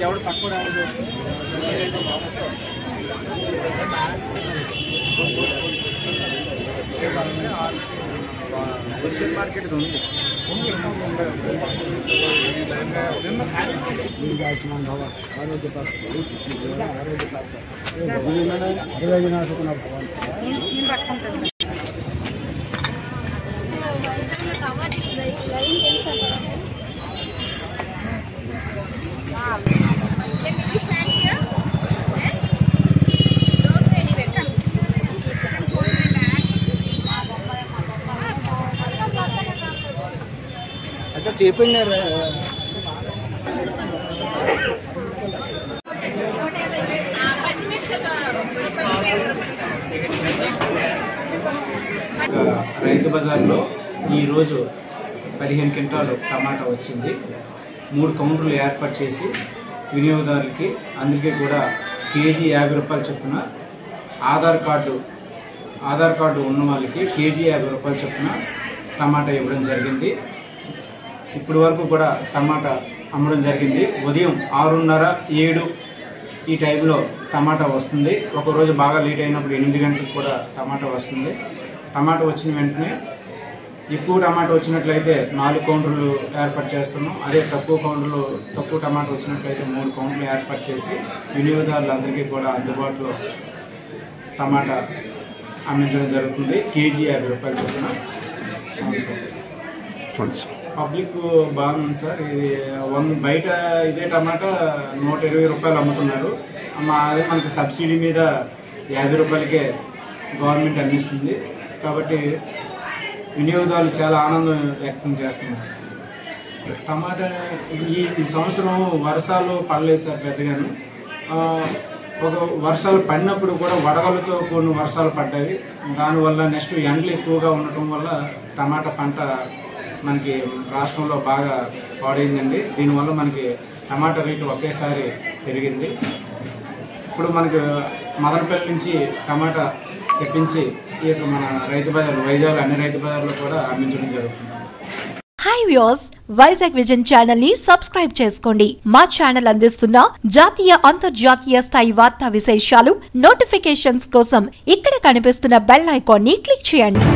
ఎవరు తక్కువ question market ఉంది ఆయుష్మాన్ భవ ఆరోగ్య ఆరోగ్య భవన్ అంటే చెప్పండి రైతు బజార్లో ఈరోజు పదిహేను క్వింటాలు టమాటా వచ్చింది. మూడు కౌంటర్లు ఏర్పాటు చేసి వినియోగదారులకి అందరికీ కూడా కేజీ యాభై రూపాయల చొప్పున ఆధార్ కార్డు ఆధార్ కార్డు ఉన్న వాళ్ళకి కేజీ యాభై రూపాయల చొప్పున టమాటా ఇవ్వడం జరిగింది. ఇప్పటి వరకు కూడా టమాటా అమ్మడం జరిగింది. ఉదయం ఆరున్నర ఏడు ఈ టైంలో టమాటా వస్తుంది. ఒకరోజు బాగా లేట్ అయినప్పుడు ఎనిమిది గంటలకు కూడా టమాటా వస్తుంది. టమాటా వచ్చిన వెంటనే ఎక్కువ టమాటా వచ్చినట్లయితే నాలుగు కౌంటర్లు ఏర్పాటు చేస్తున్నాం. అదే తక్కువ కౌంటర్లు తక్కువ టమాటా వచ్చినట్లయితే మూడు కౌంటర్లు ఏర్పాటు చేసి వినియోగదారులందరికీ కూడా అందుబాటులో టమాటా అందించడం జరుగుతుంది. కేజీ యాభై రూపాయలు చొప్పున. సార్. పబ్లిక్ బాగుంది సార్. ఇది వన్ బయట ఇదే టమాటా నూట ఇరవై రూపాయలు అమ్ముతున్నారు. మా అదే మనకి సబ్సిడీ మీద యాభై రూపాయలకే గవర్నమెంట్ అందిస్తుంది. కాబట్టి వినియోగదారులు చాలా ఆనందం వ్యక్తం చేస్తున్నారు. టమాటా ఈ ఈ సంవత్సరం వర్షాలు పడలేదు సార్ పెద్దగాను. ఒక వర్షాలు పడినప్పుడు కూడా వడగలతో కొన్ని వర్షాలు పడ్డాయి. దానివల్ల నెక్స్ట్ ఎండలు ఎక్కువగా ఉండటం వల్ల టమాటా పంట మనకి రాష్ట్రంలో బాగా పాడైందండి. దీనివల్ల మనకి టమాటా రేటు ఒకేసారి పెరిగింది. ఇప్పుడు మనకి మదనపల్లి నుంచి టమాటా తెప్పించి ఈ యొక్క మన రైతు బజార్లు వైజాగ్ అన్ని రైతు బజార్లు కూడా అందించడం జరుగుతుంది. హాయ్ వ్యూస్ వైజాగ్ విజన్ ఛానల్ని సబ్స్క్రైబ్ చేసుకోండి. మా ఛానల్ అందిస్తున్న జాతీయ అంతర్జాతీయ స్థాయి వార్తా విశేషాలు నోటిఫికేషన్స్ కోసం ఇక్కడ కనిపిస్తున్న బెల్ ఐకాన్ని క్లిక్ చేయండి.